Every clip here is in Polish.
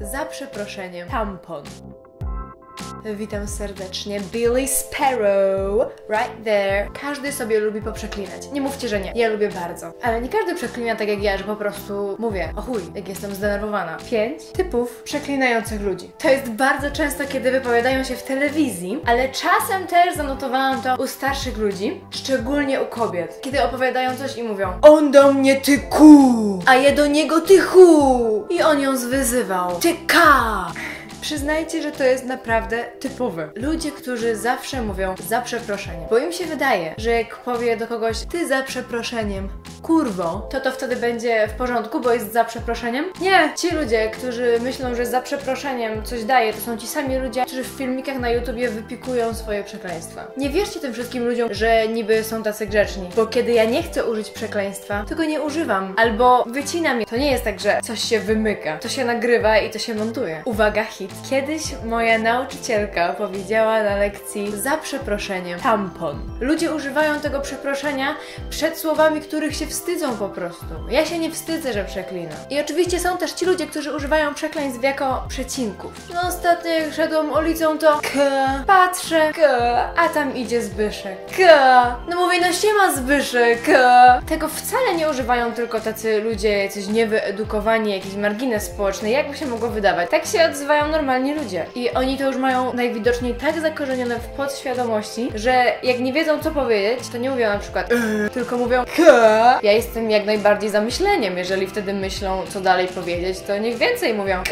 Za przeproszeniem, tampon. Witam serdecznie, Billy Sparrow, right there. Każdy sobie lubi poprzeklinać. Nie mówcie, że nie. Ja lubię bardzo. Ale nie każdy przeklina tak jak ja, że po prostu mówię, o chuj, jak jestem zdenerwowana. Pięć typów przeklinających ludzi. To jest bardzo często, kiedy wypowiadają się w telewizji, ale czasem też zanotowałam to u starszych ludzi, szczególnie u kobiet. Kiedy opowiadają coś i mówią On do mnie ty ku, a ja do niego ty hu. I on ją zwyzywał. Ty ka. Przyznajcie, że to jest naprawdę typowe. Ludzie, którzy zawsze mówią za przeproszeniem. Bo im się wydaje, że jak powie do kogoś ty za przeproszeniem, kurwo, to to wtedy będzie w porządku, bo jest za przeproszeniem? Nie! Ci ludzie, którzy myślą, że za przeproszeniem coś daje, to są ci sami ludzie, którzy w filmikach na YouTubie wypikują swoje przekleństwa. Nie wierzcie tym wszystkim ludziom, że niby są tacy grzeczni, bo kiedy ja nie chcę użyć przekleństwa, to go nie używam. Albo wycinam je. To nie jest tak, że coś się wymyka. To się nagrywa i to się montuje. Uwaga, hit. Kiedyś moja nauczycielka powiedziała na lekcji za przeproszeniem tampon. Ludzie używają tego przeproszenia przed słowami, których się wstydzą po prostu. Ja się nie wstydzę, że przeklinam. I oczywiście są też ci ludzie, którzy używają przekleństw jako przecinków. No ostatnio jak szedłem ulicą to k, patrzę k, a tam idzie Zbyszek k. No mówię, no siema Zbyszek k. Tego wcale nie używają tylko tacy ludzie jacyś niewyedukowani, jakiś margines społeczny, jakby się mogło wydawać. Tak się odzywają normalni ludzie. I oni to już mają najwidoczniej tak zakorzenione w podświadomości, że jak nie wiedzą co powiedzieć, to nie mówią na przykład "Eee", tylko mówią k. Ja jestem jak najbardziej za myśleniem, jeżeli wtedy myślą co dalej powiedzieć, to niech więcej mówią.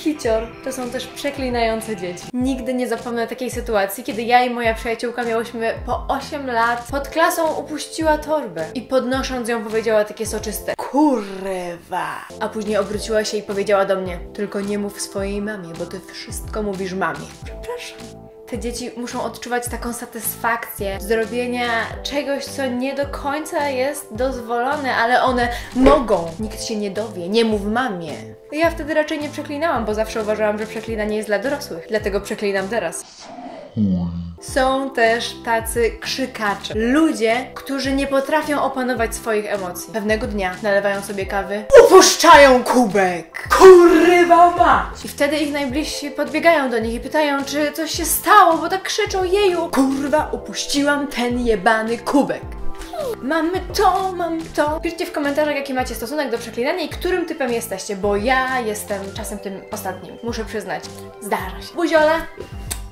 Hicior. To są też przeklinające dzieci. Nigdy nie zapomnę takiej sytuacji, kiedy ja i moja przyjaciółka miałyśmy po 8 lat. Pod klasą upuściła torbę i podnosząc ją powiedziała takie soczyste kurwa. A później obróciła się i powiedziała do mnie tylko nie mów swojej mamie, bo ty wszystko mówisz mamie. Przepraszam. Te dzieci muszą odczuwać taką satysfakcję zrobienia czegoś, co nie do końca jest dozwolone, ale one mogą. Nikt się nie dowie, nie mów mamie. Ja wtedy raczej nie przeklinałam, bo zawsze uważałam, że przeklinanie jest dla dorosłych. Dlatego przeklinam teraz. Są też tacy krzykacze. Ludzie, którzy nie potrafią opanować swoich emocji. Pewnego dnia nalewają sobie kawy, upuszczają kubek. Kurwa mać! I wtedy ich najbliżsi podbiegają do nich i pytają, czy coś się stało, bo tak krzyczą, jeju, kurwa, upuściłam ten jebany kubek. Mamy to, mam to. Piszcie w komentarzach, jaki macie stosunek do przeklinania i którym typem jesteście, bo ja jestem czasem tym ostatnim. Muszę przyznać. Zdarza się. Buziola!